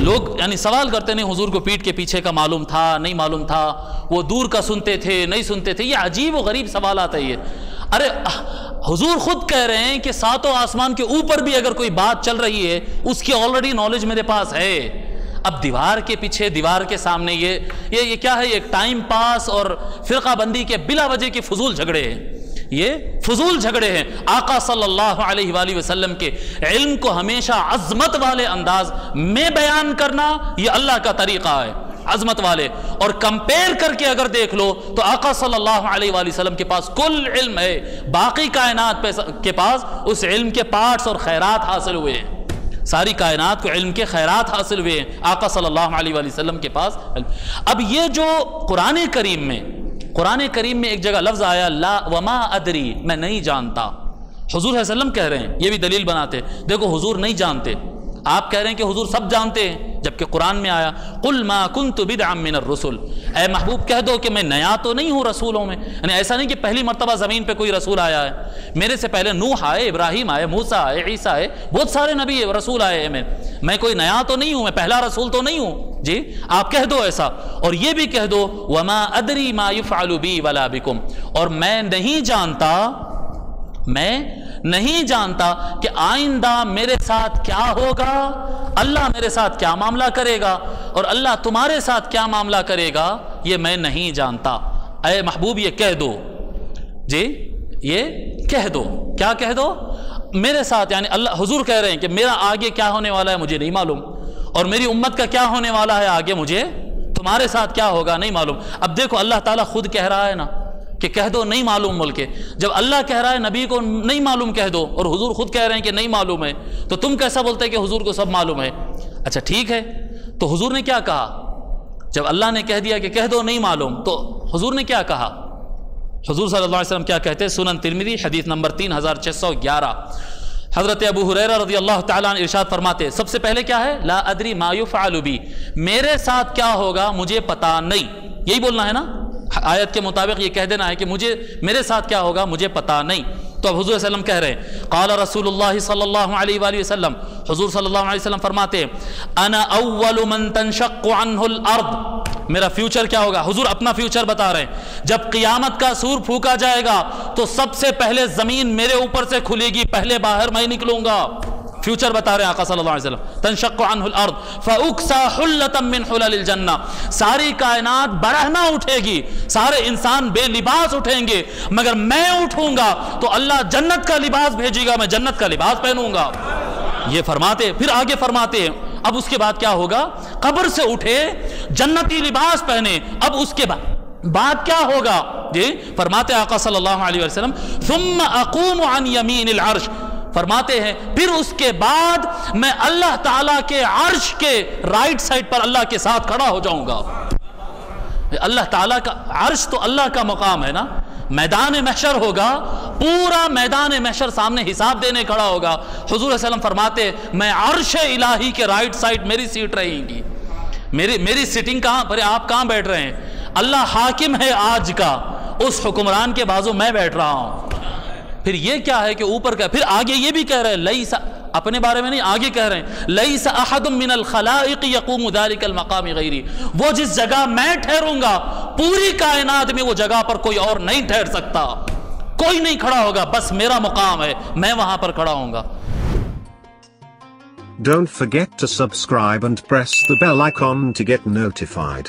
لوگ یعنی سوال کرتے نہیں، حضور کو پیٹ کے پیچھے کا معلوم تھا، نہیں معلوم تھا، وہ دور کا سنتے تھے، نہیں سنتے تھے، یہ عجیب و غریب سوالات ہے یہ۔ ارے، حضور خود کہہ رہے ہیں کہ ساتوں آسمان کے اوپر بھی اگر کوئی بات چل رہی ہے، اس کی آلریڈی نالج میرے پاس ہے۔ اب دیوار کے پیچھے، دیوار کے سامنے یہ یہ یہ کیا ہے؟ یہ ٹائم پاس اور فرقہ بندی کے بلا وجہ کے فضول جھگڑے ہیں۔ یہ فضول جھگڑے ہیں۔ آقا صلی اللہ علیہ وآلہ وسلم کے علم کو ہمیشہ عظمت والے انداز میں بیان کرنا یہ اللہ کا طریقہ ہے، عظمت والے۔ اور کمپیر کر کے اگر دیکھ لو تو آقا صلی اللہ علیہ وآلہ وسلم کے پاس کل علم ہے۔ باقی کائنات کے پاس اس علم کے پارٹس اور خیرات حاصل ہوئے ہیں۔ ساری کائنات کو علم کے خیرات حاصل ہوئے ہیں۔ آقا صلی اللہ علیہ وآلہ وسلم کے پاس اب یہ جو قرآن کریم میں قرآن کریم میں ایک جگہ لفظ آیا، لا وما ادری، میں نہیں جانتا۔ حضور صلی اللہ علیہ وسلم کہہ رہے ہیں، یہ بھی دلیل بناتے۔ دیکھو، حضور نہیں جانتے۔ آپ کہہ رہے ہیں کہ حضور سب جانتے ہیں۔ جبکہ قرآن میں آیا، قل ما كنت بدعا من الرسل۔ اے محبوب، کہہ دو کہ میں نیا تو نہیں ہوں رسولوں میں۔ یعنی ایسا نہیں کہ پہلی مرتبہ زمین پہ کوئی رسول آیا ہے۔ میرے سے پہلے نوح آئے، ابراہیم آئے، موسیٰ آئے، عیسیٰ آئے، بہت سارے نبی رسول آئے میں میں کوئی نیا تو نہیں ہوں، میں پہلا رسول تو نہیں ہوں۔ جی آپ کہہ دو ایسا۔ اور یہ بھی کہہ دو، وما ادری ما يفعل بی ولا بکم اور میں نہیں جانتا، میں نہیں جانتا کہ آئندہ میرے ساتھ کیا ہوگا۔ اللہ میرے ساتھ کیا معاملہ کرے گا اور اللہ تمہارے ساتھ کیا معاملہ کرے گا یہ میں نہیں جانتا۔ اے محبوب، یہ کہہ دو۔ جی یہ کہہ دو۔ کیا کہہ دو؟ میرے ساتھ یعنی اللہ، حضور کہہ رہے ہیں کہ میرا آگے کیا ہونے والا ہے مجھے نہیں معلوم اور میری امت کا کیا ہونے والا ہے آگے مجھے تمہارے ساتھ کیا ہوگا نہیں معلوم۔ اب دیکھو، اللہ تعالیٰ خود کہہ رہا ہے نا۔ کہ کہہ دو نہیں معلوم مل کے۔ جب اللہ کہہ رہا ہے، نبی کو نہیں معلوم کہہ دو اور حضور خود کہہ رہے ہیں کہ نہیں معلوم ہے، تو تم کیسا بولتے کہ حضور کو سب معلوم ہے؟ اچھا ٹھیک ہے۔ تو حضور نے کیا کہا؟ جب اللہ نے کہہ دیا کہ کہہ دو نہیں معلوم، تو حضور نے کیا کہا؟ حضور صلی اللہ علیہ وسلم کیا کہتے سنن ترمیدی حدیث نمبر تین ہزار چھ سو گیارہ۔ حضرت ابو حریرہ رضی اللہ تعالیٰ عنہ ارشاد فرماتے سب سے پہلے کیا ہے؟ لا ادری ما یفعل بی۔ میرے ساتھ کیا ہوگا مجھے پتا نہیں۔ یہی بولنا ہے نا؟ آیت کے مطابق یہ کہہ دینا ہے کہ مجھے میرے ساتھ کیا ہوگا مجھے پتا نہیں۔ تو اب حضور وسلم کہہ رہے ہیں۔ قال رسول اللہ صلی اللہ علیہ وآلہ وسلم، حضور صلی اللہ علیہ وسلم فرماتے ہیں، انا اول من تنشق عنہ الارض میرا فیوچر کیا ہوگا؟ حضور اپنا فیوچر بتا رہے ہیں۔ جب قیامت کا سور پھوکا جائے گا، تو سب سے پہلے زمین میرے اوپر سے کھلے گی، پہلے باہر میں نکلوں گا۔ فیوچر بتا رہے ہیں آقا صلی اللہ علیہ وسلم تنشق عنہ الارض فاکسا حلتا من حلل الجنہ ساری کائنات برہنا اٹھے گی سارے انسان بے لباس اٹھیں گے مگر میں اٹھوں گا تو اللہ جنت کا لباس بھیجے گا میں جنت کا لباس پہنوں گا یہ فرماتے پھر آگے فرماتے ہیں اب اس کے بعد کیا ہوگا قبر سے اٹھے جنتی لباس پہنے اب اس کے بعد بات کیا ہوگا جی فرماتے آقا صلی اللہ علیہ وسلم ثم اقوم عن یمین العرش فرماتے ہیں، پھر اس کے بعد میں اللہ تعالیٰ کے عرش کے رائٹ سائٹ پر اللہ کے ساتھ کھڑا ہو جاؤں گا۔ اللہ تعالیٰ کا عرش تو اللہ کا مقام ہے نا۔ میدان محشر ہوگا، پورا میدان محشر سامنے حساب دینے کھڑا ہوگا۔ حضور صلی اللہ علیہ وسلم فرماتے، میں عرش الہی کے رائٹ سائٹ میری سیٹ رہیں گی۔ میری میری سیٹنگ کہاں پر آپ کہاں بیٹھ رہے ہیں؟ اللہ حاکم ہے آج کا۔ اس حکمران کے بازو میں بیٹھ رہا ہوں۔ پھر یہ کیا ہے کہ اوپر کا پھر آگے یہ بھی کہہ رہے ہیں لئیسا اپنے بارے میں نہیں، آگے کہہ رہے ہیں لئیس احد من الخلائق یقوم ذلك المقام غیری وہ جس جگہ میں ٹھہروں گا، پوری کائنات میں وہ جگہ پر کوئی اور نہیں ٹھہر سکتا۔ کوئی نہیں کھڑا ہوگا، بس میرا مقام ہے، میں وہاں پر کھڑا ہوں گا۔ Don't forget to subscribe and press the bell icon to get notified.